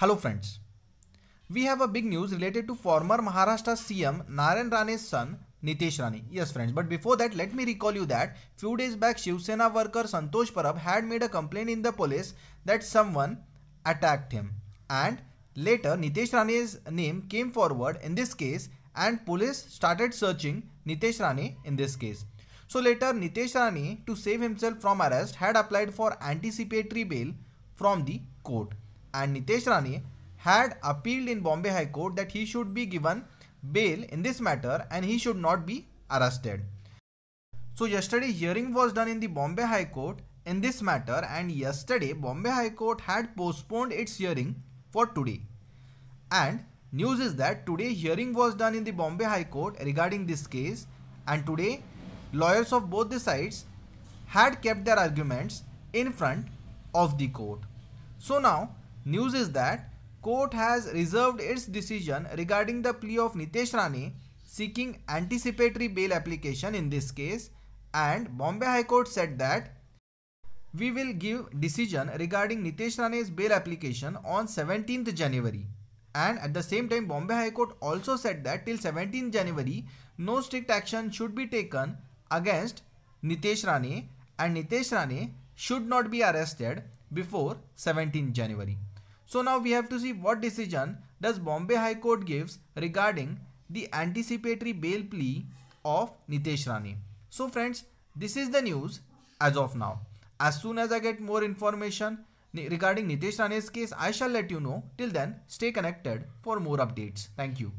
Hello friends. We have a big news related to former Maharashtra CM Narayan Rane's son Nitesh Rane. Yes friends, but before that let me recall you that few days back Shiv Sena worker Santosh Parab had made a complaint in the police that someone attacked him and later Nitesh Rane's name came forward in this case and police started searching Nitesh Rane in this case. So later Nitesh Rane to save himself from arrest had applied for anticipatory bail from the court and Nitesh Rane had appealed in Bombay High Court that he should be given bail in this matter and he should not be arrested. So yesterday hearing was done in the Bombay High Court in this matter and yesterday Bombay High Court had postponed its hearing for today. And news is that today hearing was done in the Bombay High Court regarding this case and today lawyers of both the sides had kept their arguments in front of the court. So now News is that court has reserved its decision regarding the plea of Nitesh Rane seeking anticipatory bail application in this case and Bombay High Court said that we will give decision regarding Nitesh Rane's bail application on 17th January. And at the same time, Bombay High Court also said that till 17th January, no strict action should be taken against Nitesh Rane and Nitesh Rane should not be arrested before 17 January. So now we have to see what decision does Bombay High Court gives regarding the anticipatory bail plea of Nitesh Rane. So friends, this is the news as of now. As soon as I get more information regarding Nitesh Rane's case, I shall let you know. Till then, stay connected for more updates. Thank you.